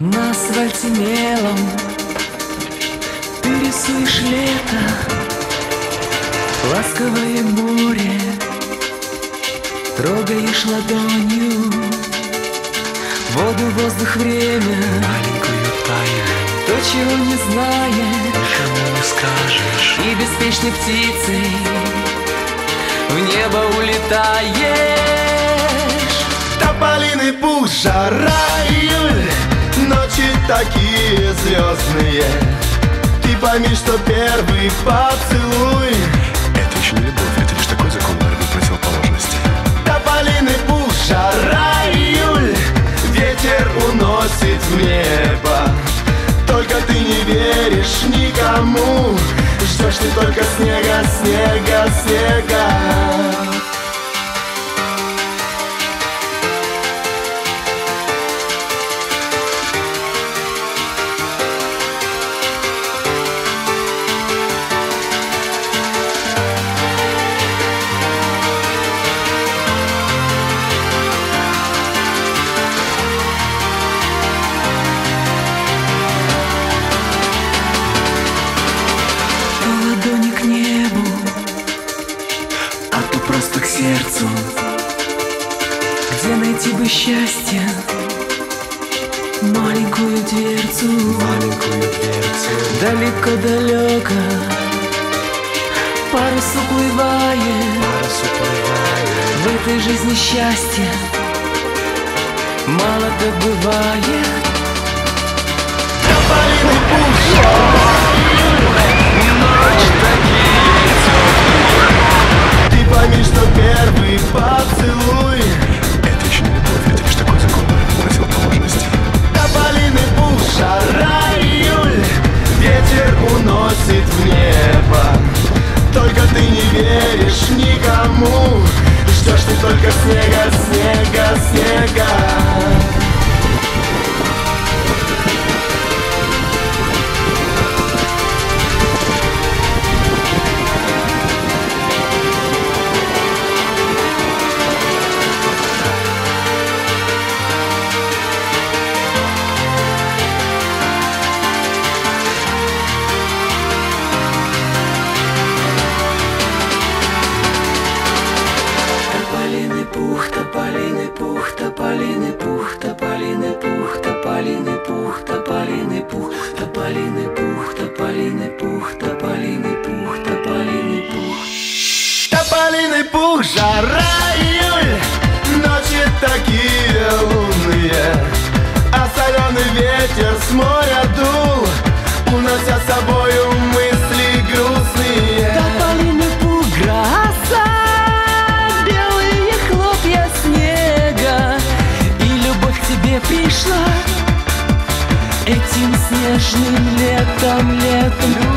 На асфальте мелом Ты рисуешь лето Ласковое море Трогаешь ладонью Воду, воздух, время. Маленькую тайну. То, чего не знаешь Никому не скажешь. И беспечной птицей В небо улетаешь. Тополиный пух, жара, Ночи такие звездные. Ты пойми, что первый поцелуй Это еще не любовь, это лишь такой закон борьбы противоположностей Тополиный пух, жара, июль Ветер уносит в небо. Только ты не веришь никому Ждешь ты только снега, снега, снега Бы счастье. Маленькую дверцу. Маленькую дверцу. Далеко-далеко. Парус уплывает. Парус уплывает. В этой жизни счастье Мало добывает. Тополиный пух, Ты только снега, тополиный пух, тополиный пух, тополиный пух, тополиный пух, тополиный пух, тополиный пух, тополиный пух, тополиный пух. Тополиный пух, жара, июль Ночи такие лунные А соленый ветер с летом, летом.